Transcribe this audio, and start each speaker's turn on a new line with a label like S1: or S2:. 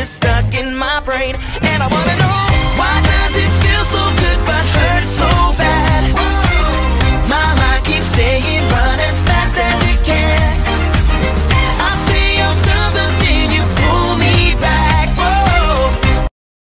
S1: just stuck in my brain. And I wanna